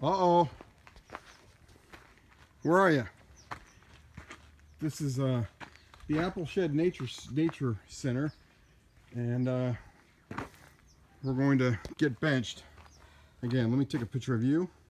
Uh-oh. Where are you? This is uh, the Apple Shed Nature Nature Center, and uh, we're going to get benched. Again, let me take a picture of you.